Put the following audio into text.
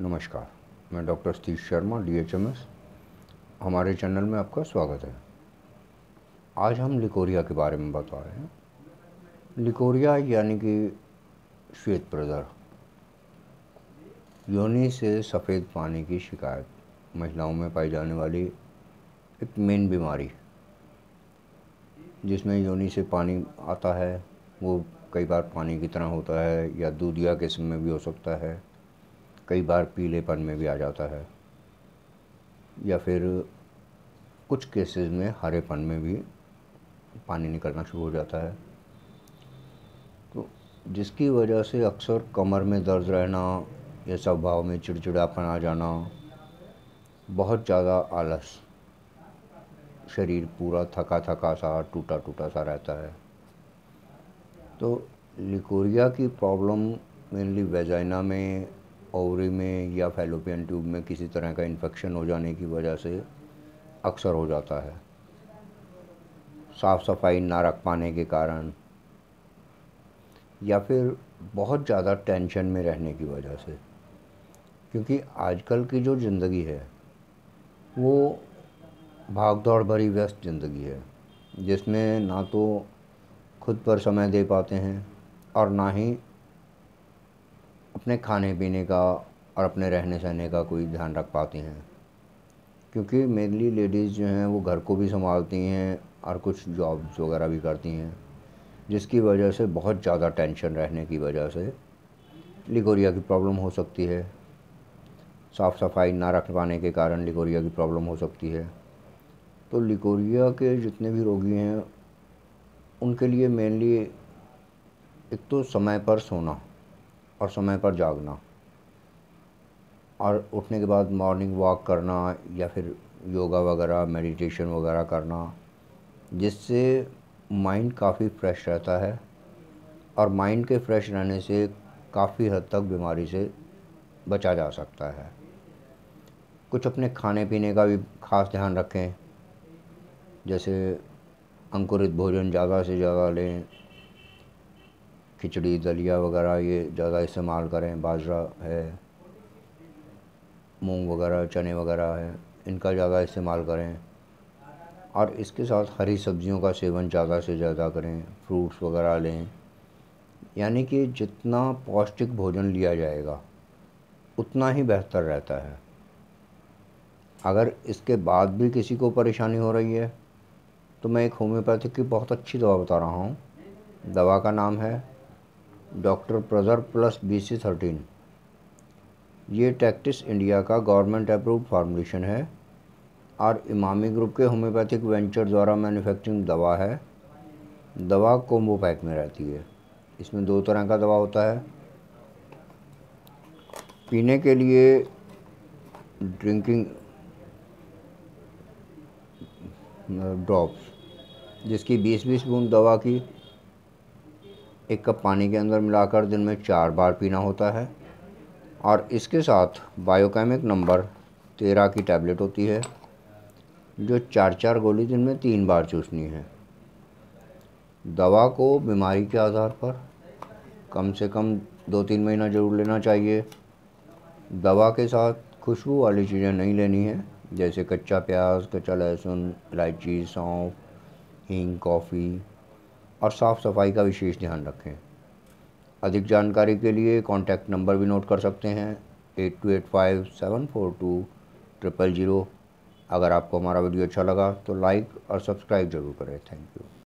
नमस्कार, मैं डॉक्टर सतीश शर्मा डीएचएमएस हमारे चैनल में आपका स्वागत है। आज हम लिकोरिया के बारे में बता रहे हैं। लिकोरिया यानी कि श्वेत प्रदर। योनि से सफ़ेद पानी की शिकायत महिलाओं में पाई जाने वाली एक मेन बीमारी। जिसमें योनि से पानी आता है, वो कई बार पानी की तरह होता है या दूधिया किस्म में भी हो सकता है। कई बार पीलेपन में भी आ जाता है। या फिर कुछ केसेस में हरेपन में भी पानी निकलना शुरू हो जाता है। तो जिसकी वजह से अक्सर कमर में दर्द रहना, या स्वभाव में चिड़चिड़ापन आ जाना, बहुत ज़्यादा आलस, शरीर पूरा थका थका सा टूटा टूटा सा रहता है। तो लिकोरिया की प्रॉब्लम मेनली वेजाइना में ओवरी में या फैलोपियन ट्यूब में किसी तरह का इन्फेक्शन हो जाने की वजह से अक्सर हो जाता है। साफ़ सफ़ाई ना रख पाने के कारण या फिर बहुत ज़्यादा टेंशन में रहने की वजह से। क्योंकि आजकल की जो ज़िंदगी है, वो भाग दौड़ भरी व्यस्त ज़िंदगी है, जिसमें ना तो खुद पर समय दे पाते हैं और ना ही अपने खाने पीने का और अपने रहने सहने का कोई ध्यान रख पाती हैं। क्योंकि मेनली लेडीज़ जो हैं, वो घर को भी संभालती हैं और कुछ जॉब्स वगैरह भी करती हैं, जिसकी वजह से बहुत ज़्यादा टेंशन रहने की वजह से लिकोरिया की प्रॉब्लम हो सकती है। साफ़ सफ़ाई ना रख पाने के कारण लिकोरिया की प्रॉब्लम हो सकती है। तो लिकोरिया के जितने भी रोगी हैं, उनके लिए मेनली एक तो समय पर सोना और समय पर जागना। और उठने के बाद मॉर्निंग वॉक करना या फिर योगा वगैरह मेडिटेशन वगैरह करना, जिससे माइंड काफ़ी फ्रेश रहता है और माइंड के फ्रेश रहने से काफ़ी हद तक बीमारी से बचा जा सकता है। कुछ अपने खाने पीने का भी खास ध्यान रखें, जैसे अंकुरित भोजन ज़्यादा से ज़्यादा लें खिचड़ी, दलिया वगैरह ये ज़्यादा इस्तेमाल करें, बाजरा है, मूंग वगैरह, चने वगैरह है, इनका ज़्यादा इस्तेमाल करें। और इसके साथ हरी सब्जियों का सेवन ज़्यादा से ज़्यादा करें, फ्रूट्स वगैरह लें। यानी कि जितना पौष्टिक भोजन लिया जाएगा, उतना ही बेहतर रहता है। अगर इसके बाद भी किसी को परेशानी हो रही है तो मैं एक होम्योपैथिक की बहुत अच्छी दवा बता रहा हूँ। दवा का नाम है डॉक्टर प्रजर प्लस बी सी थर्टीन। ये टैक्टिस इंडिया का गवर्नमेंट अप्रूव फार्मूलेशन है और इमामी ग्रुप के होम्योपैथिक वेंचर द्वारा मैन्युफैक्चरिंग दवा है। दवा कोम्बो पैक में रहती है। इसमें दो तरह का दवा होता है। पीने के लिए ड्रिंकिंग ड्रॉप्स जिसकी 20-20 बूंद दवा की एक कप पानी के अंदर मिलाकर दिन में चार बार पीना होता है। और इसके साथ बायोकेमिक नंबर तेरह की टैबलेट होती है, जो चार चार गोली दिन में तीन बार चूसनी है। दवा को बीमारी के आधार पर कम से कम दो तीन महीना ज़रूर लेना चाहिए। दवा के साथ खुशबू वाली चीज़ें नहीं लेनी है, जैसे कच्चा प्याज, कच्चा लहसुन, इलायची, सौंफ, हींग, कॉफ़ी और साफ़ सफ़ाई का विशेष ध्यान रखें। अधिक जानकारी के लिए कॉन्टैक्ट नंबर भी नोट कर सकते हैं eight two eight five seven four two triple zero अगर आपको हमारा वीडियो अच्छा लगा तो लाइक और सब्सक्राइब ज़रूर करें। Thank you